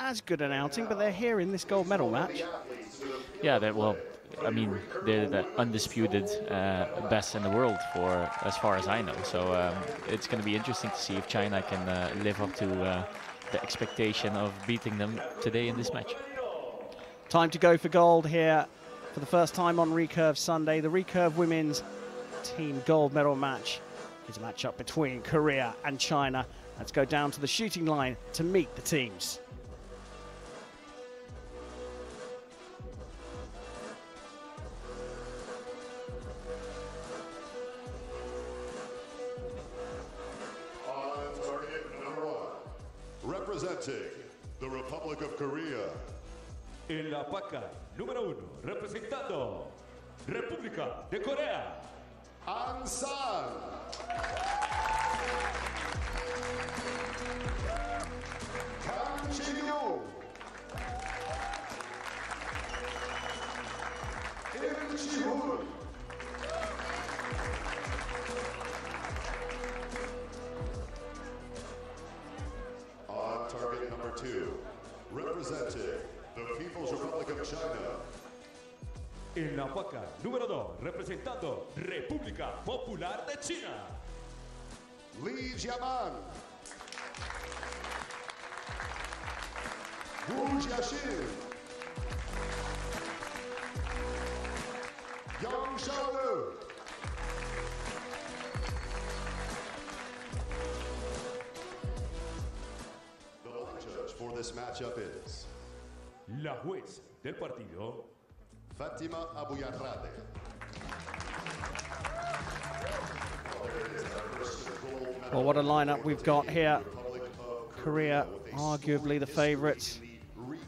as good an outing, but they're here in this gold medal match. Yeah, that well, I mean, they're the undisputed uh, best in the world for as far as I know. So um, it's going to be interesting to see if China can uh, live up to uh, the expectation of beating them today in this match. Time to go for gold here for the first time on Recurve Sunday. The Recurve women's team gold medal match is a matchup between Korea and China. Let's go down to the shooting line to meet the teams. Representing the Republic of Korea, En la paca número uno, representando República de Corea, An representing the People's Republic of China, en la paca número dos, representando República Popular de China, Li Jiaman. Wu Jiaxin. Yang Xiaolu. This matchup is la juez del partido, Fatima Abuyarrade. Well, what a lineup we've got here. Korea, arguably the favourites.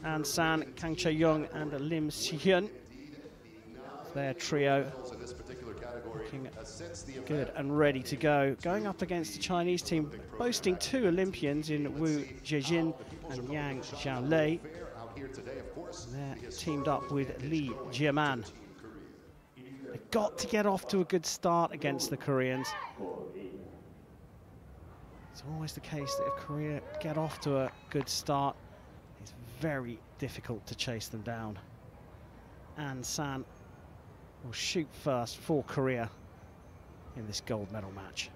An San, Kang Chae-young and Lim Si-hyun. Their trio In this particular category, looking good and ready to go. Going up against the Chinese team, boasting two Olympians in Wu Jiaxin and Yang Xiaolei. They're teamed up with Li Jiaman. They've got to get off to a good start against the Koreans. It's always the case that if Korea get off to a good start, it's very difficult to chase them down. An San will shoot first for Korea in this gold medal match.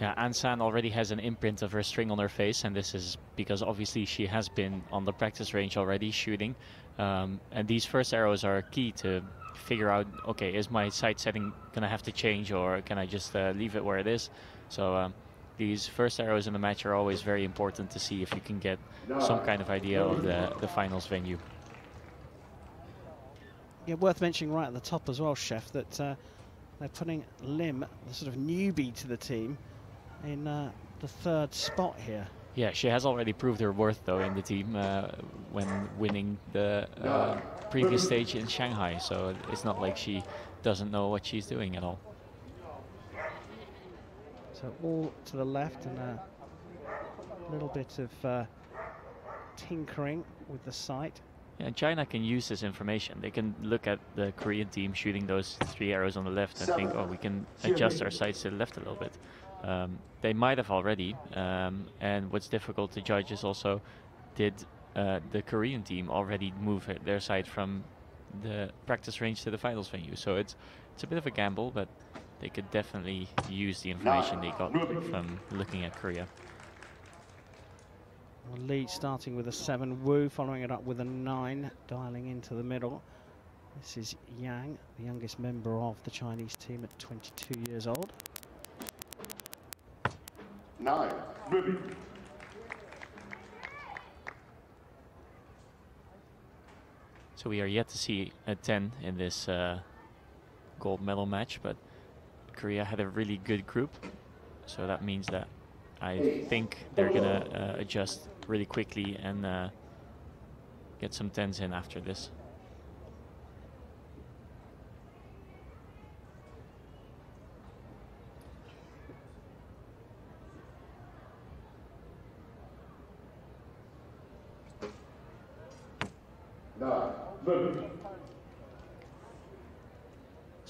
Yeah, An San already has an imprint of her string on her face, and this is because obviously she has been on the practice range already shooting. Um, and these first arrows are key to figure out okay, is my sight setting going to have to change, or can I just uh, leave it where it is? So um, these first arrows in the match are always very important to see if you can get some kind of idea of the, the finals venue. Yeah, worth mentioning right at the top as well, Sjef, that uh, they're putting Lim, the sort of newbie to the team, in uh, the third spot here. Yeah, she has already proved her worth though in the team uh, when winning the uh, previous stage in Shanghai. So it's not like she doesn't know what she's doing at all. So all to the left and a little bit of uh, tinkering with the sight. Yeah, China can use this information. They can look at the Korean team shooting those three arrows on the left and think, oh, we can adjust our sights to the left a little bit. Um, they might have already. Um, and what's difficult to judge is also, did uh, the Korean team already move their sight from the practice range to the finals venue? So it's it's a bit of a gamble, but they could definitely use the information they got from looking at Korea. Well, Li starting with a 7, Wu following it up with a 9, dialing into the middle. This is Yang, the youngest member of the Chinese team at 22 years old. nine. So we are yet to see a 10 in this uh, gold medal match, but Korea had a really good group. So that means that I think they're going to uh, adjust really quickly and uh, get some 10s in after this.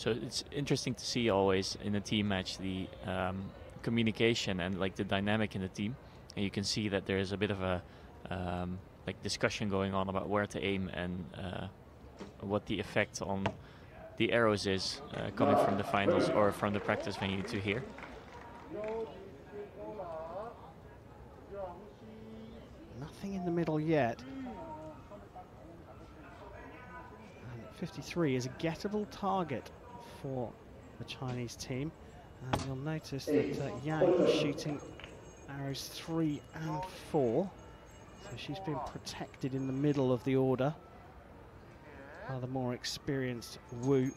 So it's interesting to see always in a team match the um, communication and like the dynamic in the team, and you can see that there is a bit of a um, like discussion going on about where to aim and uh, what the effect on the arrows is uh, coming from the finals or from the practice venue to here. Nothing in the middle yet. And 53 is a gettable target for the Chinese team. And you'll notice that uh, Yang is shooting arrows three and four. So she's been protected in the middle of the order. By the more experienced Wu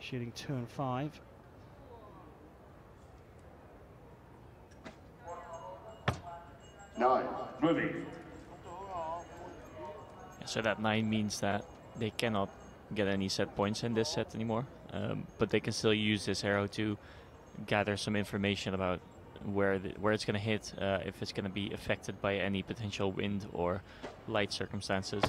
shooting two and five. Nine. moving. So that nine means that they cannot get any set points in this set anymore, um, but they can still use this arrow to gather some information about where the, where it's going to hit, uh, if it's going to be affected by any potential wind or light circumstances.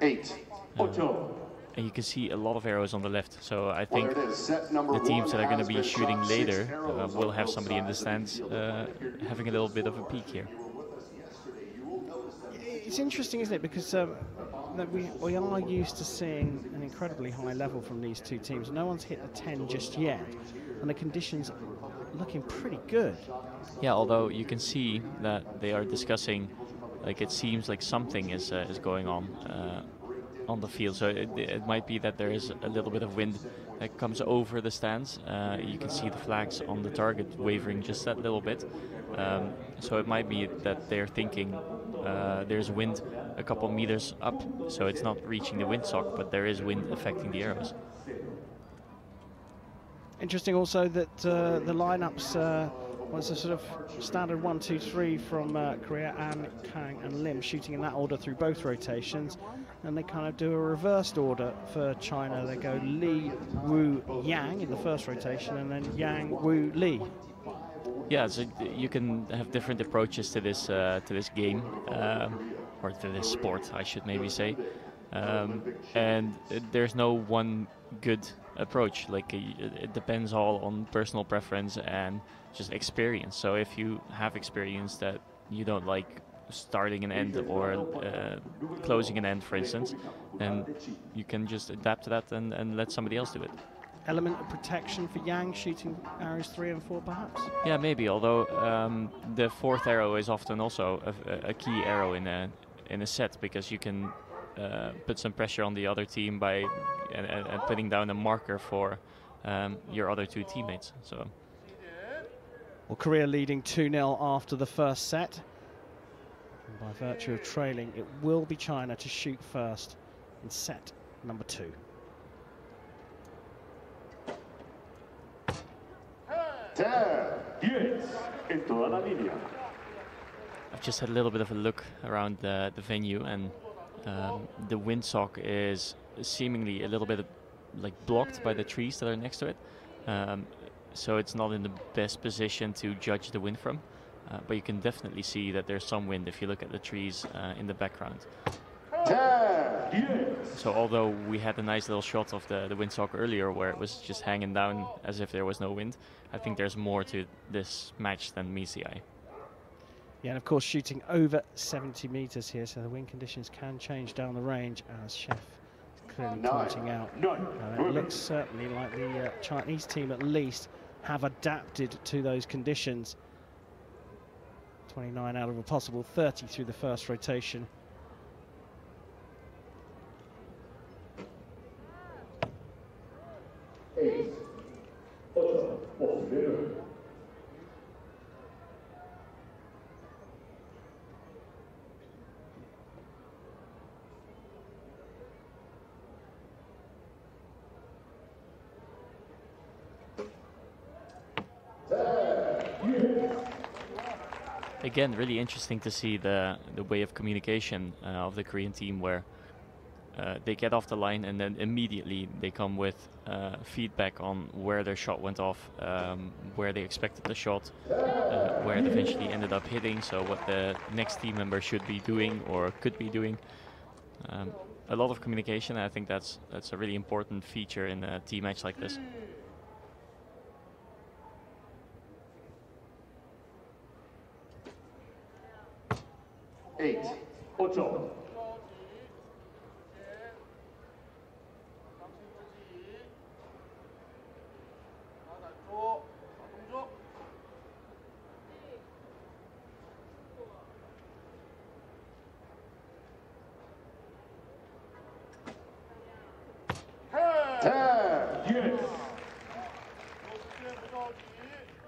Eight. Ocho. And you can see a lot of arrows on the left. So I think there it is. Set number the teams that are going to be shooting later uh, will have somebody in the stands uh, having a little bit of a peek here. It's interesting, isn't it? Because um, that we, we are used to seeing an incredibly high level from these two teams. No one's hit a 10 just yet, and the conditions are looking pretty good. Yeah, although you can see that they are discussing, like it seems like something is uh, is going on uh, on the field. So it, it might be that there is a little bit of wind that comes over the stands. Uh, you can see the flags on the target wavering just that little bit. Um, so it might be that they're thinking uh, there's wind a couple meters up, so it's not reaching the windsock, but there is wind affecting the arrows. Interesting also that uh, the lineups uh, was a sort of standard one, two, three from uh, Korea and Kang and Lim shooting in that order through both rotations. And they kind of do a reversed order for China. They go Li, Wu, Yang in the first rotation, and then Yang, Wu, Li. Yeah, so you can have different approaches to this uh, to this game, um, or to this sport, I should maybe say. Um, and there's no one good approach. Like it depends all on personal preference and just experience. So if you have experience that you don't like starting an end or uh, closing an end, for instance, then you can just adapt to that and, and let somebody else do it. Element of protection for Yang shooting arrows three and four, perhaps. Yeah, maybe. Although um, the fourth arrow is often also a, a key arrow in a in a set because you can uh, put some pressure on the other team by and, and, and putting down a marker for um, your other two teammates. So Well, Korea leading 2 0 after the first set. And by virtue of trailing, it will be China to shoot first in set number two. Ten. Diez. En toda la. I've just had a little bit of a look around the, the venue, and um, the windsock is seemingly a little bit like blocked by the trees that are next to it. Um, so it's not in the best position to judge the wind from. Uh, but you can definitely see that there's some wind if you look at the trees uh, in the background. So although we had a nice little shot of the, the windsock earlier where it was just hanging down as if there was no wind, I think there's more to this match than meets the eye. Yeah, and of course, shooting over 70 metres here, so the wind conditions can change down the range, as Sjef is clearly Nine. pointing out. Uh, it looks certainly like the uh, Chinese team, at least, have adapted to those conditions. 29 out of a possible 30 through the first rotation. Again, really interesting to see the the way of communication uh, of the Korean team, where uh, they get off the line and then immediately they come with uh, feedback on where their shot went off, um, where they expected the shot, uh, where it eventually ended up hitting. So what the next team member should be doing or could be doing. Um, a lot of communication. I think that's that's a really important feature in a team match like this. Eight, 8.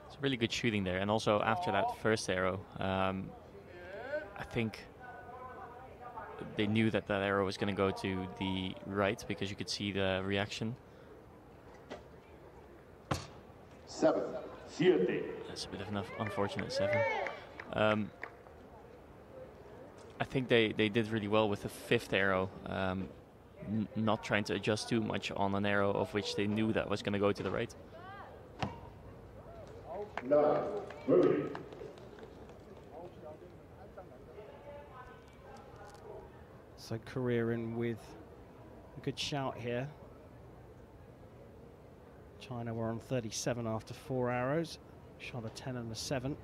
It's really good shooting there. And also after that first arrow, um, I think they knew that that arrow was going to go to the right because you could see the reaction. Seven. 7. That's a bit of an unfortunate seven. Um, I think they, they did really well with the fifth arrow, um, not trying to adjust too much on an arrow of which they knew that was going to go to the right. Nine. Moving. So Korea in with a good shout here. China were on 37 after four arrows. Shot a 10 and a 7.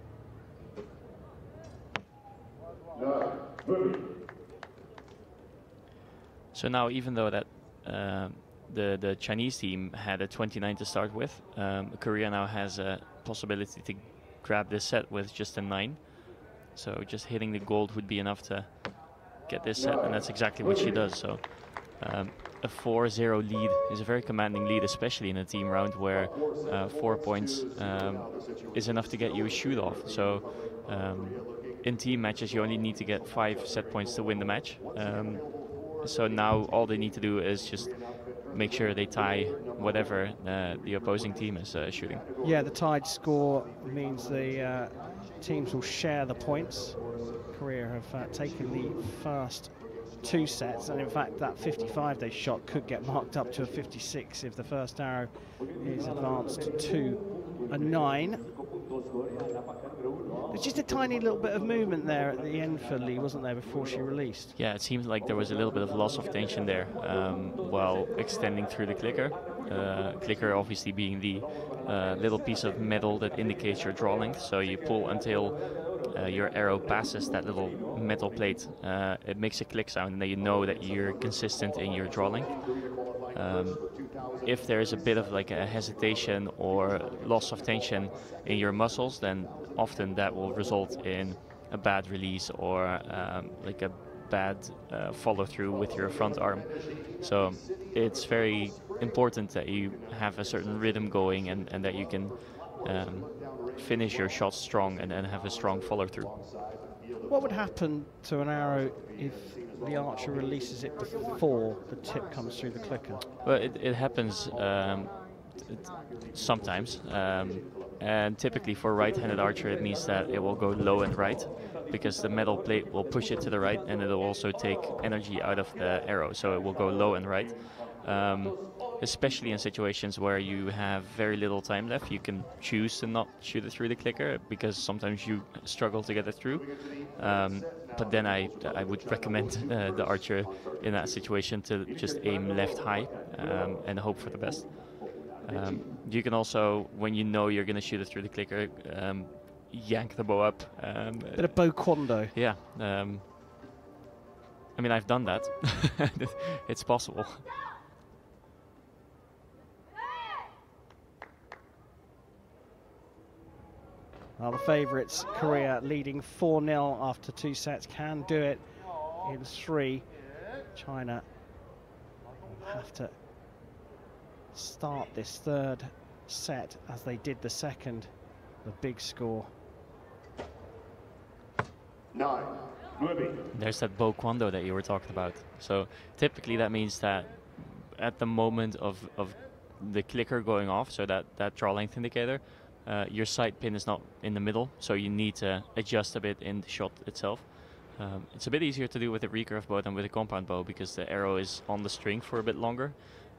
So now, even though that um, the the Chinese team had a 29 to start with, um, Korea now has a possibility to grab this set with just a nine. So just hitting the gold would be enough to get this set, and that's exactly what she does. So um, a 4-0 lead is a very commanding lead, especially in a team round where uh, four points um, is enough to get you a shoot off. So um, in team matches, you only need to get five set points to win the match. Um, so now all they need to do is just make sure they tie whatever uh, the opposing team is uh, shooting. Yeah, the tied score means the uh, teams will share the points. Have uh, taken the first two sets, and in fact, that 55 they shot could get marked up to a 56 if the first arrow is advanced to a 9. There's just a tiny little bit of movement there at the end for Li, wasn't there, before she released? Yeah, it seems like there was a little bit of loss of tension there um, while extending through the clicker. Uh, clicker obviously being the uh, little piece of metal that indicates your draw length. So you pull until uh, your arrow passes that little metal plate. Uh, it makes a click sound, and then you know that you're consistent in your draw length. Um, if there is a bit of like a hesitation or loss of tension in your muscles, then often that will result in a bad release or um, like a bad uh, follow through with your front arm. So it's very important that you have a certain rhythm going and, and that you can um, finish your shots strong and, and have a strong follow through. What would happen to an arrow if the archer releases it before the tip comes through the clicker? Well, it, it happens um, sometimes. Um, and typically for right-handed archer, it means that it will go low and right because the metal plate will push it to the right and it'll also take energy out of the arrow. So it will go low and right. Um, especially in situations where you have very little time left, you can choose to not shoot it through the clicker because sometimes you struggle to get it through. Um, but then I, I would recommend uh, the archer in that situation to just aim left high um, and hope for the best. Um, you can also, when you know you're going to shoot it through the clicker, um, yank the bow up. Um, Bit of bow quando. yeah. Um, I mean, I've done that. it's possible. Well, the favourites, Korea, leading 4 0 after two sets, can do it in three. China will have to start this third set as they did the second. The big score. Nine. There's that bow quando that you were talking about. So typically that means that at the moment of, of the clicker going off, so that, that draw length indicator, uh, your sight pin is not in the middle, so you need to adjust a bit in the shot itself. Um, it's a bit easier to do with a recurve bow than with a compound bow because the arrow is on the string for a bit longer.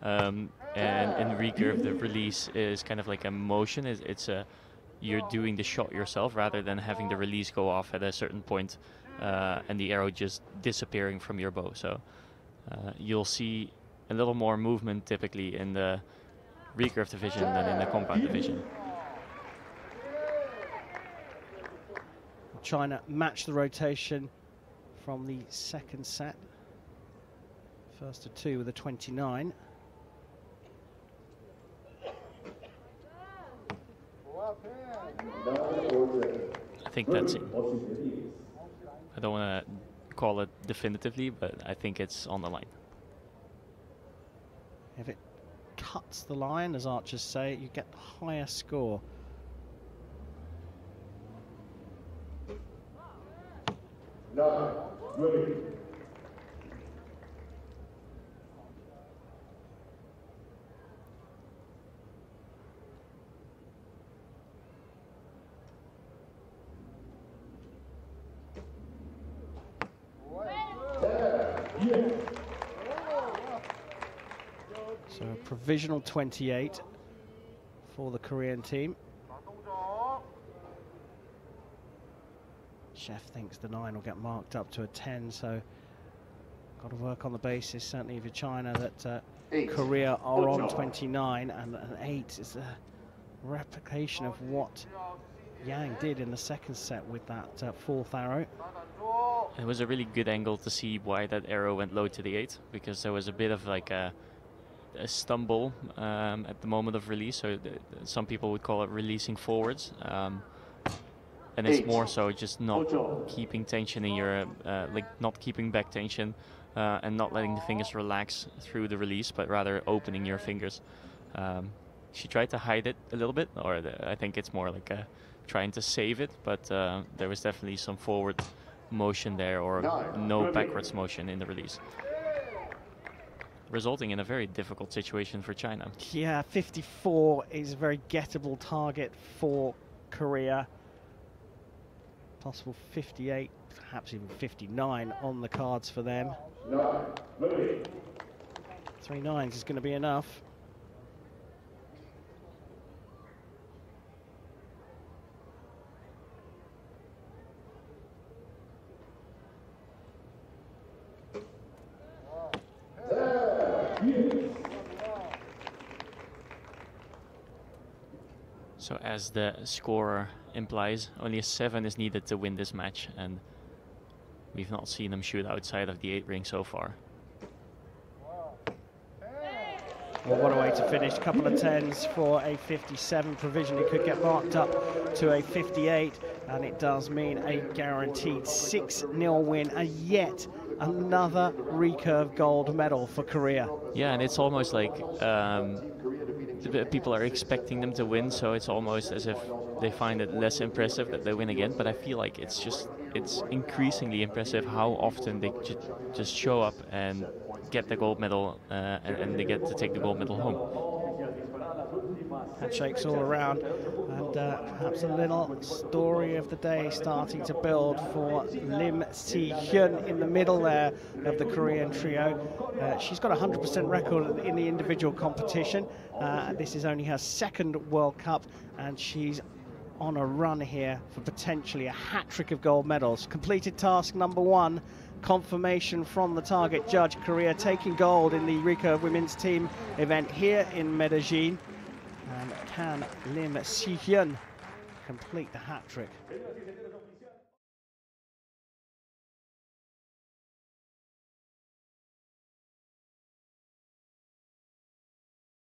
Um, and in recurve, the release is kind of like a motion. It's, it's a you're doing the shot yourself rather than having the release go off at a certain point uh, and the arrow just disappearing from your bow. So uh, you'll see a little more movement typically in the recurve division than in the compound division. China match the rotation from the second set. First of two with a 29. I think that's it. I don't want to call it definitively, but I think it's on the line. If it cuts the line, as archers say, you get the higher score. Nine, provisional 28 for the Korean team. Sjef thinks the 9 will get marked up to a 10, so got to work on the basis, certainly for China, that uh, Korea are on 29 and an 8 is a replication of what Yang did in the second set with that uh, fourth arrow. It was a really good angle to see why that arrow went low to the 8 because there was a bit of like a, a stumble um, at the moment of release. So some people would call it releasing forwards. Um, and it's more so just not keeping tension in your, uh, like not keeping back tension uh, and not letting the fingers relax through the release, but rather opening your fingers. Um, she tried to hide it a little bit, or the, I think it's more like a, trying to save it, but uh, there was definitely some forward motion there or no backwards motion in the release. Resulting in a very difficult situation for China. Yeah, 54 is a very gettable target for Korea. Possible 58, perhaps even 59 on the cards for them. Nine. Three nines is going to be enough. So as the scorer implies, only a 7 is needed to win this match, and we've not seen them shoot outside of the 8 ring so far. Well, what a way to finish. Couple of tens for a 57. Provisionally could get marked up to a 58, and it does mean a guaranteed 6 0 win, and yet another recurve gold medal for Korea. Yeah, and it's almost like um, people are expecting them to win, so it's almost as if they find it less impressive that they win again. But I feel like it's just it's increasingly impressive how often they ju- just show up and get the gold medal, uh, and, and they get to take the gold medal home. Handshakes all around, and uh, perhaps a little story of the day starting to build for Lim Si Hyun in the middle there of the Korean trio. Uh, she's got a 100% record in the individual competition. Uh, this is only her second World Cup, and she's on a run here for potentially a hat trick of gold medals. Completed task number one. Confirmation from the target judge, Korea taking gold in the recurve women's team event here in Medellin. Can Lim Si Hyun complete the hat trick?